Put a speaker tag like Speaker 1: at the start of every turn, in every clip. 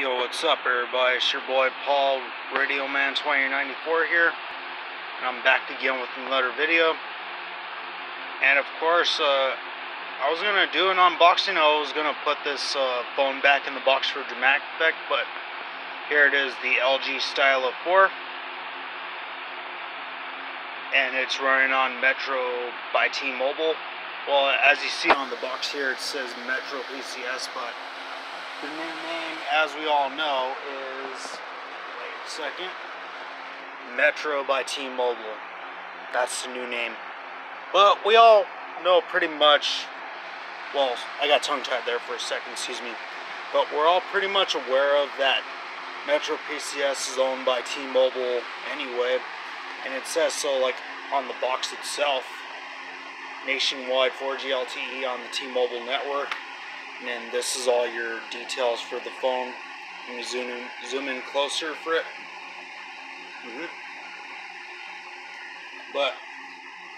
Speaker 1: Yo, what's up, everybody? It's your boy Paul, Radio Man 2094 here, and I'm back again with another video. And of course, uh, I was gonna do an unboxing. I was gonna put this uh, phone back in the box for dramatic effect, but here it is, the LG Stylo 4, and it's running on Metro by T-Mobile. Well, as you see on the box here, it says Metro PCS, but the new name, as we all know, is wait a second. Metro by T-Mobile. That's the new name. But we all know pretty much. Well, I got tongue-tied there for a second. Excuse me. But we're all pretty much aware of that. Metro PCS is owned by T-Mobile anyway, and it says so like on the box itself. Nationwide 4G LTE on the T-Mobile network and this is all your details for the phone. Let me zoom in, zoom in closer for it. Mm -hmm. But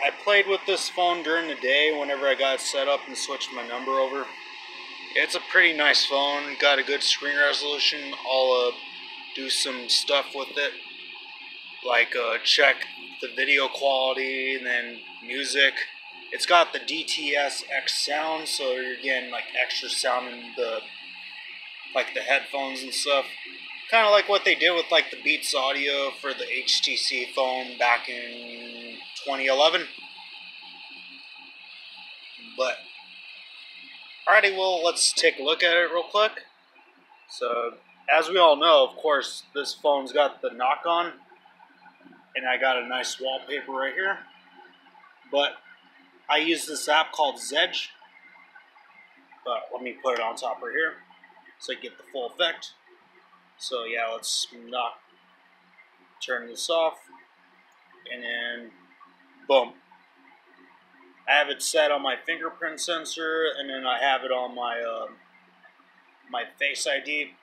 Speaker 1: I played with this phone during the day whenever I got set up and switched my number over. It's a pretty nice phone, got a good screen resolution. I'll uh, do some stuff with it, like uh, check the video quality and then music it's got the DTS X sound, so you're getting like extra sound in the like the headphones and stuff. Kind of like what they did with like the Beats Audio for the HTC phone back in 2011. But alrighty, well let's take a look at it real quick. So as we all know, of course, this phone's got the knock on, and I got a nice wallpaper right here. But I use this app called Zedge. But let me put it on top right here so I get the full effect. So yeah, let's not turn this off. And then, boom. I have it set on my fingerprint sensor, and then I have it on my uh, my Face ID.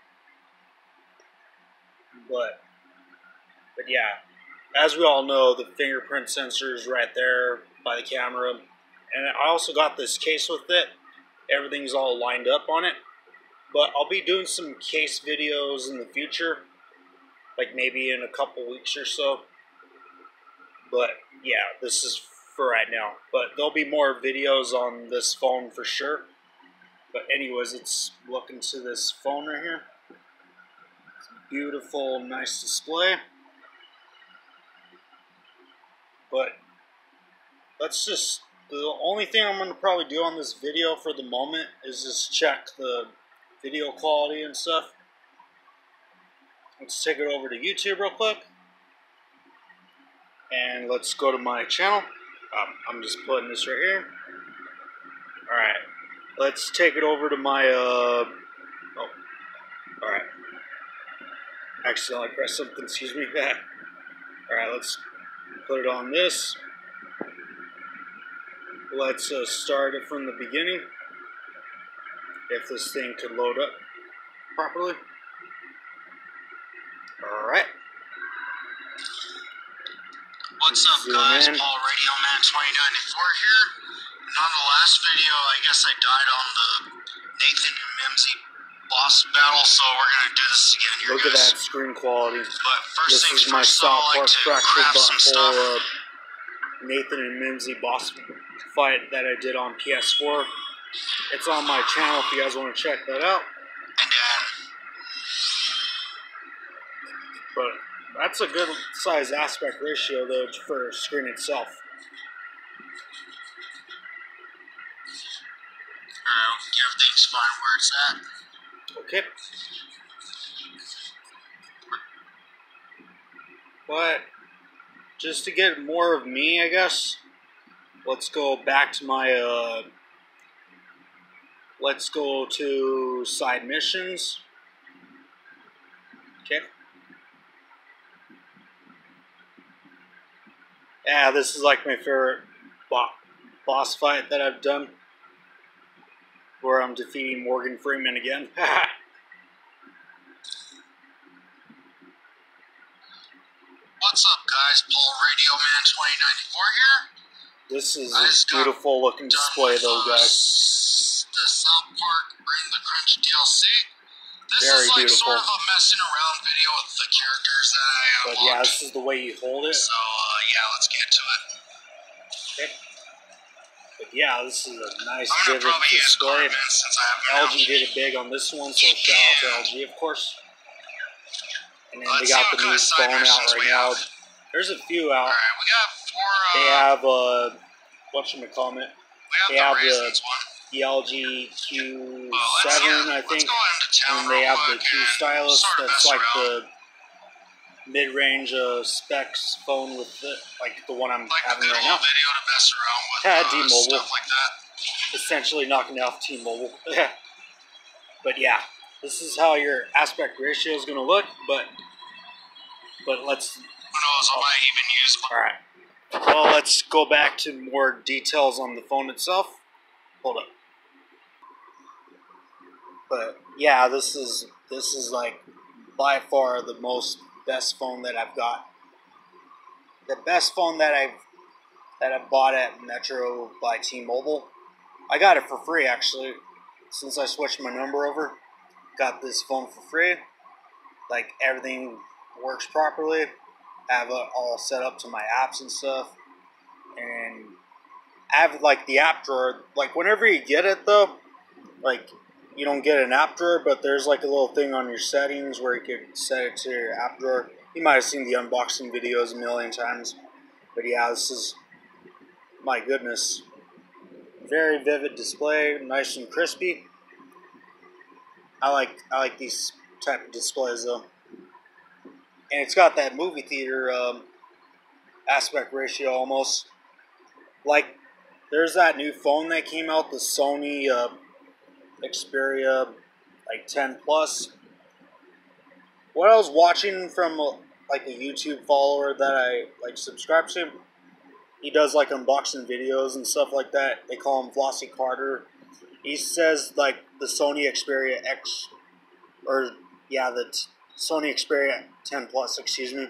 Speaker 1: But, but yeah, as we all know, the fingerprint sensor is right there by the camera. And I also got this case with it. Everything's all lined up on it. But I'll be doing some case videos in the future. Like maybe in a couple weeks or so. But yeah, this is for right now. But there'll be more videos on this phone for sure. But anyways, let's look into this phone right here. Beautiful, nice display. But let's just the only thing I'm going to probably do on this video for the moment is just check the video quality and stuff. Let's take it over to YouTube real quick. And let's go to my channel. Um, I'm just putting this right here. Alright. Let's take it over to my, uh... Oh. Alright. Accidentally pressed something, excuse me. Alright, let's put it on this. Let's uh, start it from the beginning. If this thing could load up properly. Alright.
Speaker 2: What's up Zoom guys, in. Paul Radio Man 2094 here. And on the last video, I guess I died on the Nathan and Mimsy boss battle, so we're gonna do this again here,
Speaker 1: Look
Speaker 2: guys.
Speaker 1: at that screen quality.
Speaker 2: But first
Speaker 1: this
Speaker 2: things
Speaker 1: is my
Speaker 2: first,
Speaker 1: South
Speaker 2: I like to grab some stuff.
Speaker 1: Nathan and Mimsy boss fight that I did on PS4. It's on my channel if you guys want to check that out. But that's a good size aspect ratio though for screen itself.
Speaker 2: Everything's fine where it's at.
Speaker 1: Okay. But just to get more of me, I guess, let's go back to my, uh, let's go to side missions. Okay. Yeah, this is like my favorite bo boss fight that I've done. Where I'm defeating Morgan Freeman again.
Speaker 2: What's up, guys? Paul Radio Man 2094 here.
Speaker 1: This is a beautiful looking display, though, guys.
Speaker 2: The South Park Bring the Crunch DLC. This
Speaker 1: Very
Speaker 2: is like
Speaker 1: beautiful.
Speaker 2: sort of a messing around video with the characters that I
Speaker 1: But yeah, this is the way you hold it.
Speaker 2: So uh, yeah, let's get to it. Okay.
Speaker 1: But yeah, this is a nice vivid display.
Speaker 2: I have
Speaker 1: LG did it big on this one, so shout out to LG, of course. And then
Speaker 2: Let's
Speaker 1: they got the new phone out right now.
Speaker 2: have.
Speaker 1: There's a few out.
Speaker 2: All right, we got four. Uh,
Speaker 1: They have uh, what's you call it, they
Speaker 2: the
Speaker 1: have the the LG Q7,
Speaker 2: yeah,
Speaker 1: I think,
Speaker 2: go into town
Speaker 1: and they have the Q stylus. That's like
Speaker 2: around.
Speaker 1: the mid-range uh, specs phone with the like the one I'm
Speaker 2: like
Speaker 1: having right now.
Speaker 2: video to mess around with
Speaker 1: Yeah,
Speaker 2: uh,
Speaker 1: D-Mobile.
Speaker 2: stuff like that.
Speaker 1: essentially knocking off T-Mobile. but yeah, this is how your aspect ratio is going to look. But but let's
Speaker 2: Who knows? I might even use
Speaker 1: all right. Well, let's go back to more details on the phone itself. Hold up. But yeah, this is this is like by far the most best phone that I've got. The best phone that I've that I bought at Metro by T-Mobile. I got it for free actually, since I switched my number over. Got this phone for free. Like everything works properly. Have it all set up to my apps and stuff, and I have like the app drawer. Like whenever you get it though, like you don't get an app drawer, but there's like a little thing on your settings where you can set it to your app drawer. You might have seen the unboxing videos a million times, but yeah, this is my goodness. Very vivid display, nice and crispy. I like I like these type of displays though, and it's got that movie theater um, aspect ratio almost. Like there's that new phone that came out, the Sony uh, Xperia like 10 plus. What I was watching from uh, like a YouTube follower that I like subscribe to, he does like unboxing videos and stuff like that. They call him Flossy Carter. He says like the Sony Xperia X, or yeah, the t- Sony Xperia 10 Plus, excuse me,